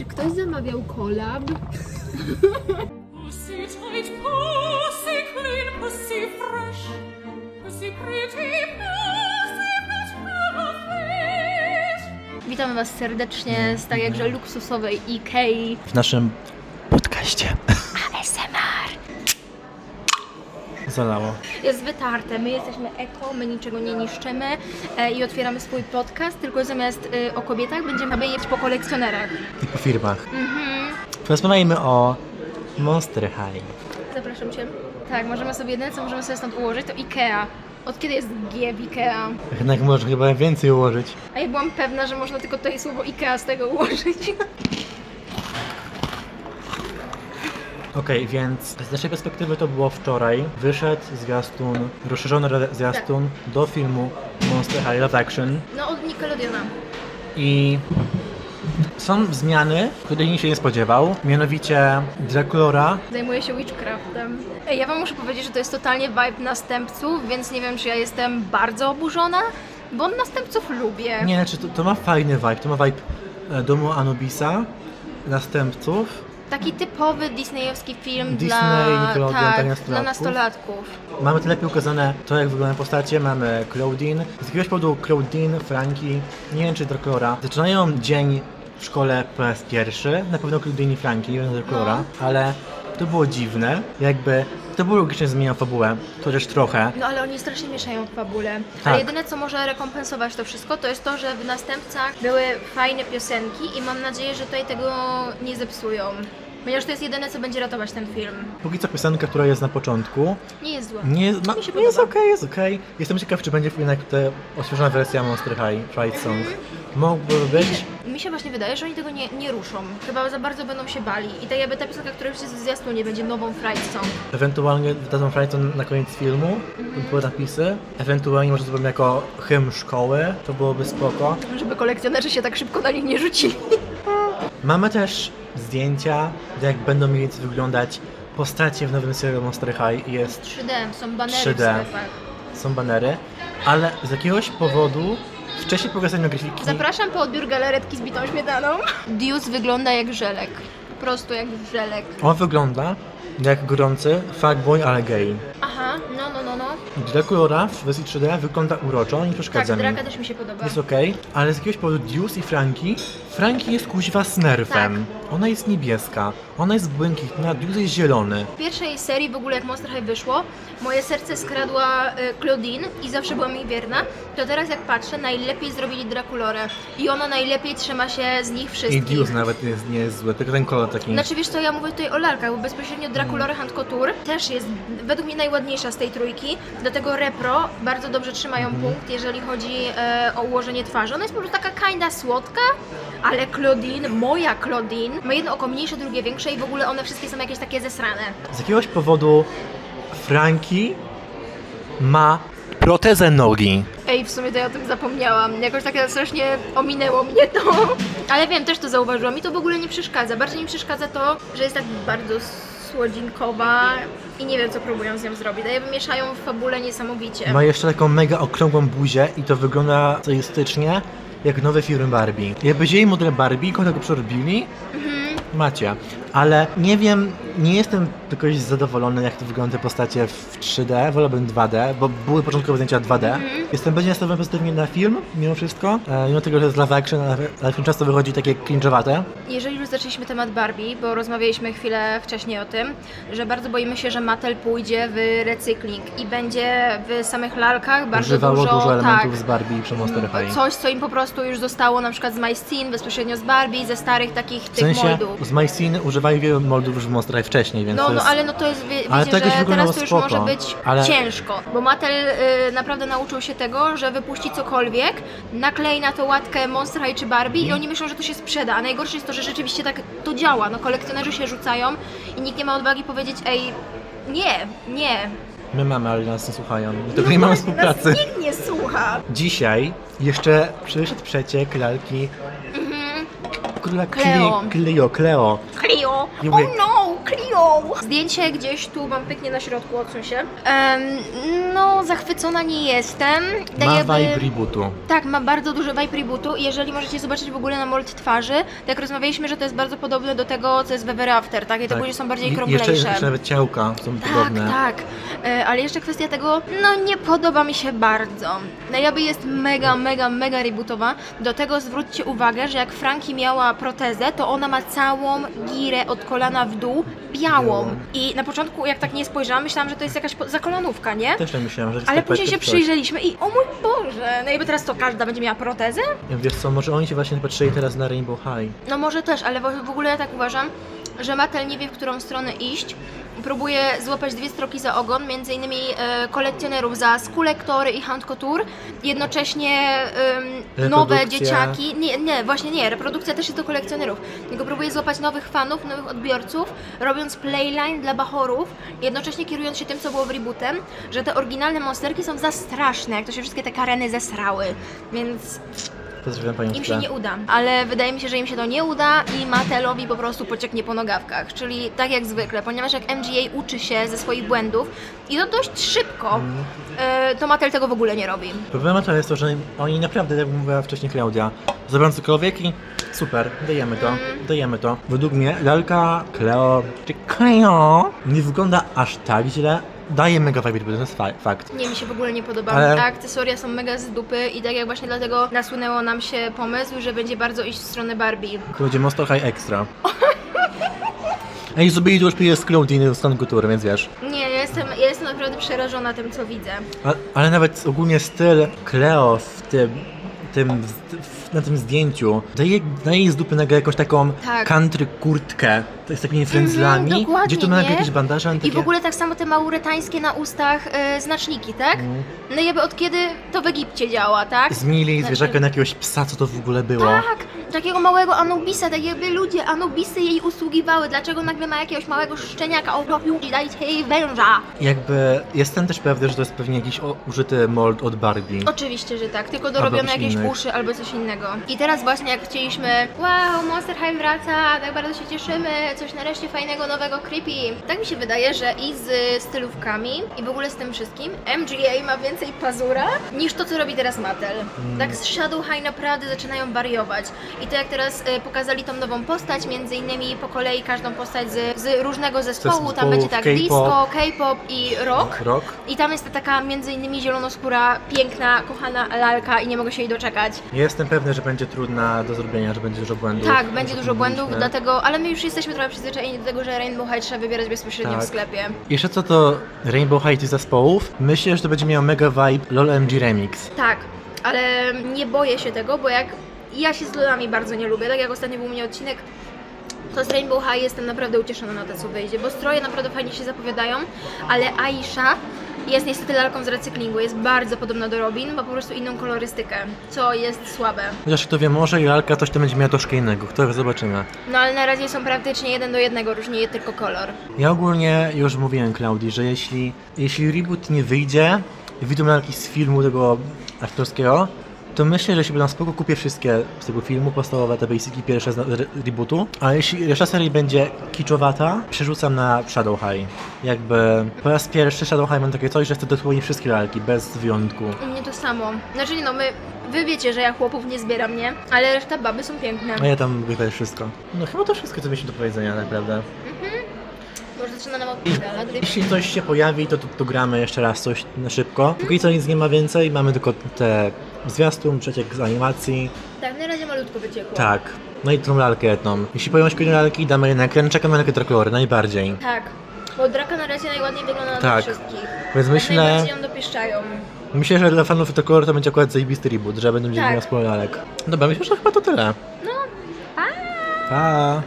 Czy ktoś zamawiał kolab? Pussy tight, pussy clean, pussy fresh, pussy pretty, pussy fat full of flesh. Witamy Was serdecznie z tak jakże luksusowej Ikei. w naszym podcaście. Zalało. Jest wytarte, my jesteśmy eko, my niczego nie niszczymy e, i otwieramy swój podcast, tylko zamiast e, o kobietach będziemy jeść po kolekcjonerach. I po firmach. Mhm. Porozmawiajmy o Monster High. Zapraszam Cię. Tak, możemy sobie jedyne co możemy sobie stąd ułożyć to Ikea. Od kiedy jest G w Ikea? Jednak może chyba więcej ułożyć. A ja byłam pewna, że można tylko tutaj słowo Ikea z tego ułożyć. Okej, więc z naszej perspektywy to było wczoraj. Wyszedł zwiastun, rozszerzony zwiastun do filmu Monster High Love Action. No od Nickelodeona. I są zmiany, których nikt się nie spodziewał. Mianowicie Draculora Zajmuję się witchcraftem. Ej, ja wam muszę powiedzieć, że to jest totalnie vibe następców, więc nie wiem, czy ja jestem bardzo oburzona, bo następców lubię. Nie, znaczy to, to ma fajny vibe. To ma vibe e, domu Anubisa, następców. Taki typowy disneyowski film Disney, dla, tak, dla nastolatków. Mamy tu lepiej ukazane to, jak wyglądają postacie. Mamy Claudine. Z jakiegoś powodu Claudine, Frankie, nie wiem czy Draculora, zaczynają dzień w szkole po raz pierwszy. Na pewno Claudine i Frankie, nie wiem Draculora, No. ale to było dziwne. Jakby to było logicznie zmieniało fabułę, chociaż trochę. No ale oni strasznie mieszają w fabule. Tak. Ale jedyne, co może rekompensować to wszystko, to jest to, że w następcach były fajne piosenki i mam nadzieję, że tutaj tego nie zepsują. Ponieważ to jest jedyne, co będzie ratować ten film. Póki co piosenka, która jest na początku, Nie jest zła. nie, ma, Mi się jest podoba. okej, jest okej. Jestem ciekaw, czy będzie jednak ta odświeżona wersja Monster High Fight Song. Mogłoby być. Mi się właśnie wydaje, że oni tego nie, nie ruszą. Chyba za bardzo będą się bali. I tak jakby ta piosenka, która już jest w zwiastunie, będzie nową Fright Song. Ewentualnie dadzą Fight Song na koniec filmu, Mhm. były napisy. Ewentualnie może zrobimy jako hymn szkoły, to byłoby spoko. Żeby kolekcjonerzy się tak szybko na nich nie rzucili. Mamy też zdjęcia, jak będą mniej więcej wyglądać postacie w nowym serialu Monster High. Jest, 3D, są banery 3D. w sklepach. są banery, ale z jakiegoś powodu wcześniej pokazano grafiki. Zapraszam po odbiór galaretki z bitą śmietaną. Deuce wygląda jak żelek. Po prostu jak żelek. On wygląda jak gorący fuckboy, ale gay. Aha, no, no, no, no. W wersji 3D wygląda uroczo, nie Tak, przeszkadza mi. Draka też mi się podoba. Jest okej, ale z jakiegoś powodu Deuce i Frankie Frankie jest kuźwa smurfem. Tak. Ona jest niebieska, ona jest błękitna, Deuce jest zielony. W pierwszej serii w ogóle jak Monster High wyszło, moje serce skradła y, Claudine i zawsze byłam jej wierna, to teraz jak patrzę, najlepiej zrobili Draculorę i ona najlepiej trzyma się z nich I wszystkich. Deuce nawet nie jest, nie jest zły, tylko ten kolor taki. Znaczy wiesz co, ja mówię tutaj o lalkach, bo bezpośrednio Draculora Hand Couture też jest według mnie najładniejsza z tej trójki, dlatego Repro bardzo dobrze trzymają punkt, jeżeli chodzi e, o ułożenie twarzy. Ona jest po prostu taka kinda słodka, ale Claudine, moja Claudine, ma jedno oko mniejsze, drugie większe i w ogóle one wszystkie są jakieś takie zesrane. Z jakiegoś powodu Frankie ma protezę nogi. Ej, w sumie to ja o tym zapomniałam. Jakoś tak strasznie ominęło mnie to. Ale wiem, też to zauważyłam. Mi to w ogóle nie przeszkadza. Bardziej mi przeszkadza to, że jest tak bardzo słodzinkowa i nie wiem, co próbują z nią zrobić. A jakby mieszają w fabule niesamowicie. Ma jeszcze taką mega okrągłą buzię i to wygląda stylistycznie jak nowy film Barbie. Jakby wzięli model Barbie, go tego przerobili, macie. Ale nie wiem, nie jestem jakoś zadowolony jak to wygląda te postacie w 3D, wolałbym 2D, bo były początkowe zdjęcia 2D. Jestem bardziej nastawiony pozytywnie na film, mimo wszystko, e, mimo tego, że jest live action, ale, film często wychodzi takie cringe'owate. Jeżeli już zaczęliśmy temat Barbie, bo rozmawialiśmy chwilę wcześniej o tym, że bardzo boimy się, że Mattel pójdzie w recykling i będzie w samych lalkach bardzo Używało dużo, dużo, elementów tak, z Barbie przy Monster High. Coś, co im po prostu już zostało na przykład z My Scene, bezpośrednio z Barbie, ze starych takich W tych sensie moldów. z My Scene używali wielu moldów już w Monster High wcześniej, więc No, no jest... ale no to jest, wie, Ale wiecie, to że teraz to już spoko, może być ale- ciężko, bo Mattel y, naprawdę nauczył się tego, że wypuści cokolwiek, naklei na to łatkę Monster High czy Barbie i oni myślą, że to się sprzeda, a najgorsze jest to, że rzeczywiście tak to działa, no kolekcjonerzy się rzucają i nikt nie ma odwagi powiedzieć, ej, nie, nie. My mamy, ale nas nie słuchają. Dlatego nie mamy współpracy. Nas nikt nie słucha. Dzisiaj jeszcze przyszedł przeciek lalki Króla Cleo. Cleo, Cleo. Cleo. Clio! Ja Oh mówię- no, Clio! Zdjęcie gdzieś tu mam pyknie na środku, odsuń się. Em, no, zachwycona nie jestem. Tak Ma jakby- vibe rebootu. Tak, ma bardzo duży vibe rebootu i jeżeli możecie zobaczyć w ogóle na mold twarzy, to jak rozmawialiśmy, że to jest bardzo podobne do tego, co jest w Ever After, tak? I te buzie są bardziej krąglejsze. Jeszcze, jeszcze nawet ciałka są Tak, podobne. tak. E, ale jeszcze kwestia tego, no nie podoba mi się bardzo. Najaby jest mega, mega, mega rebootowa. Do tego zwróćcie uwagę, że jak Franki miała protezę, to ona ma całą girę od kolana w dół białą. I na początku, jak tak nie spojrzałam, myślałam, że to jest jakaś zakolanówka, nie? Też tak myślałem, że jest Ale później się coś. przyjrzeliśmy i o mój Boże, no jakby teraz to każda będzie miała protezę? Wiesz co, może oni się właśnie patrzyli teraz na Rainbow High. No może też, ale w ogóle ja tak uważam, że Mattel nie wie, w którą stronę iść. Próbuje złapać dwie stroki za ogon, między innymi e, kolekcjonerów za Skulektory i Hunt Couture, jednocześnie em, nowe dzieciaki, nie, nie, właśnie nie, reprodukcja też jest do kolekcjonerów, tylko próbuje złapać nowych fanów, nowych odbiorców, robiąc playline dla bachorów, jednocześnie kierując się tym, co było w rebootem, że te oryginalne monsterki są za straszne, jak to się wszystkie te kareny zesrały, więc Pozdrawiam panią im się nie uda, ale wydaje mi się, że im się to nie uda i Mattelowi po prostu pocieknie po nogawkach, czyli tak jak zwykle, ponieważ jak MGA uczy się ze swoich błędów i to dość szybko, e, to Mattel tego w ogóle nie robi. Problemem to jest to, że oni naprawdę, jak mówiła wcześniej Klaudia, zrobią cokolwiek i super, dajemy to, Mm. dajemy to. Według mnie lalka Cleo, czy Cleo, nie wygląda aż tak źle, daje mega vibe, to jest fa- fakt. Nie, mi się w ogóle nie podoba. Ale- Ale... Akcesoria są mega z dupy i tak jak właśnie dlatego nasunęło nam się pomysł, że będzie bardzo iść w stronę Barbie. To będzie Monster High Extra. Ej, zrobili to już z Claudine z Couture, więc wiesz. Nie, ja jestem, ja jestem naprawdę przerażona tym, co widzę. A, ale nawet ogólnie styl Cleo w tym, tym na tym zdjęciu daje, daje jej z dupy nagle jakąś taką Tak. country kurtkę z takimi frędzlami, dokładnie, gdzie tu ma nagle nie? jakieś bandaże, a I w takie- ogóle tak samo te mauretańskie na ustach e, znaczniki, tak? Mhm. No jakby od kiedy to w Egipcie działa, tak? Zmienili Znaczy- zwierzaka na jakiegoś psa, co to w ogóle było. Tak, takiego małego Anubisa, tak jakby ludzie Anubisy jej usługiwały. Dlaczego nagle ma jakiegoś małego szczeniaka? O, robił i dajcie jej węża. Jakby jestem też pewny, że to jest pewnie jakiś o, użyty mold od Barbie. Oczywiście, że tak, tylko dorobione jakieś innych. uszy albo coś innego. I teraz właśnie jak chcieliśmy, wow, Monster High wraca, tak bardzo się cieszymy, coś nareszcie fajnego, nowego, creepy. Tak mi się wydaje, że i z stylówkami i w ogóle z tym wszystkim MGA ma więcej pazura niż to, co robi teraz Mattel. Mm. Tak z Shadow High naprawdę zaczynają wariować. I to jak teraz e, pokazali tą nową postać, między innymi po kolei każdą postać z, z różnego zespołu, tam zespołów, będzie tak disco, K-pop i rock. Rok? I tam jest ta taka między innymi zielonoskóra, piękna, kochana lalka i nie mogę się jej doczekać. Jestem pewny, że będzie trudna do zrobienia, że będzie dużo błędów. Tak, będzie dużo błędów, dlatego, ale my już jesteśmy trochę przyzwyczajeni do tego, że Rainbow High trzeba wybierać bezpośrednio Tak. w sklepie. Jeszcze co do Rainbow High tych zespołów, myślę, że to będzie miał mega vibe LOL MG Remix. Tak, ale nie boję się tego, bo jak ja się z lolami bardzo nie lubię, tak jak ostatnio był u mnie odcinek, to z Rainbow High jestem naprawdę ucieszona na to, co wyjdzie, bo stroje naprawdę fajnie się zapowiadają, ale Aisha jest niestety lalką z recyklingu, jest bardzo podobna do Robin, ma po prostu inną kolorystykę, co jest słabe. Chociaż kto wie, może i lalka coś tam będzie miała troszkę innego, kto wie, zobaczymy. No ale na razie są praktycznie jeden do jednego, różni je tylko kolor. Ja ogólnie już mówiłem Klaudii, że jeśli, jeśli reboot nie wyjdzie, widzą lalki z filmu tego aktorskiego, to myślę, że się będą spoko kupię wszystkie z tego filmu, podstawowe te basiki pierwsze z re- rebootu, a jeśli reszta serii będzie kiczowata, przerzucam na Shadow High. Jakby po raz pierwszy Shadow High mam takie coś, że chcę dosłownie wszystkie lalki, bez wyjątku. U mnie to samo. Znaczy nie no, my, wy wiecie, że ja chłopów nie zbieram, nie? Ale reszta baby są piękne. A ja tam wydaję wszystko. No chyba to wszystko, co mieliśmy do powiedzenia naprawdę. Może zaczynam od Pidala, gdy... Jeśli coś się pojawi, to, to, to gramy jeszcze raz coś na szybko. Póki co nic nie ma więcej, mamy tylko te zwiastun, przeciek z animacji. Tak, na razie malutko wyciekło. Tak. No i tą lalkę jedną. Jeśli pojawią się lalki, damy ekran, czekamy na lalkę najbardziej. Tak. Bo Draka na razie najładniej wygląda na Tak. wszystkich. Więc Tak myślę, Najbardziej ją dopieszczają. myślę, że dla fanów Dracolory to będzie akurat zajebisty reboot, że będą mieli Tak. sporo lalek. Dobra, myślę, że chyba to tyle. No, pa! Pa!